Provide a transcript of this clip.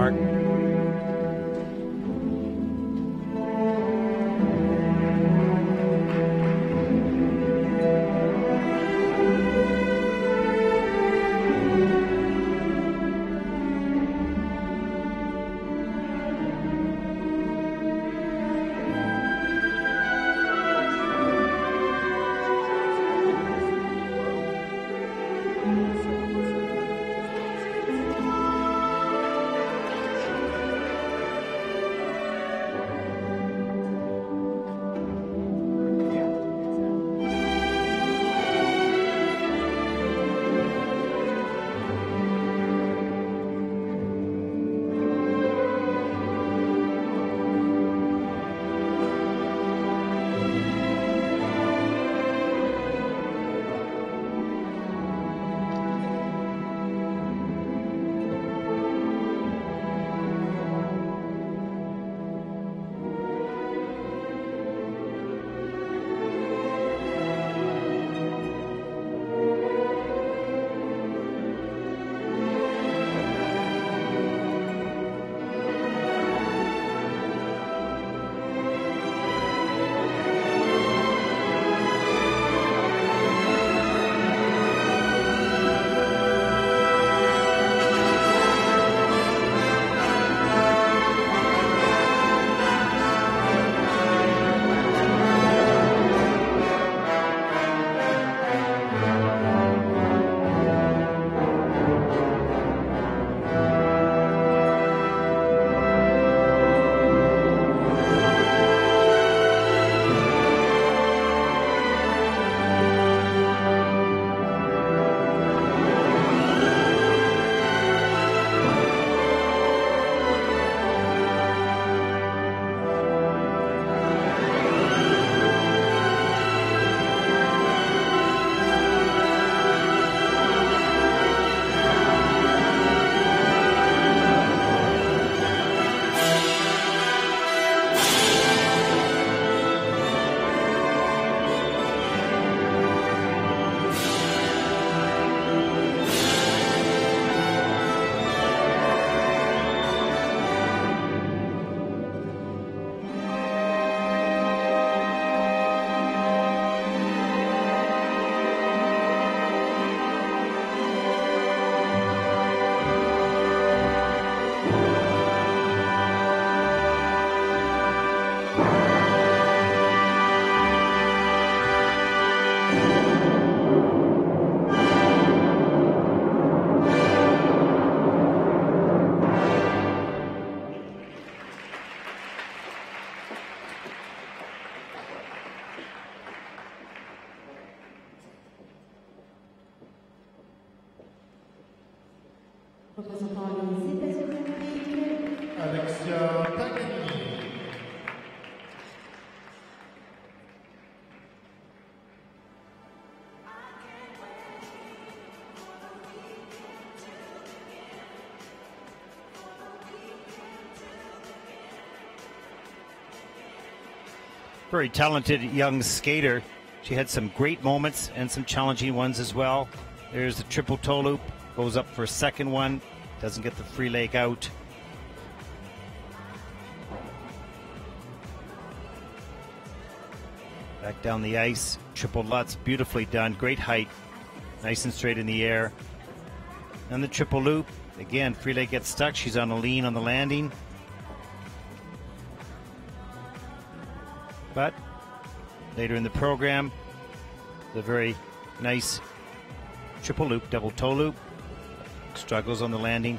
Mark. Alexia Paganini. Very talented young skater. She had some great moments and some challenging ones as well. There's the triple toe loop, goes up for a second one, doesn't get the free leg out. Back down the ice, triple lutz, beautifully done, great height, nice and straight in the air. And the triple loop, again, free leg gets stuck, she's on a lean on the landing. But later in the program, the very nice triple loop, double toe loop, struggles on the landing,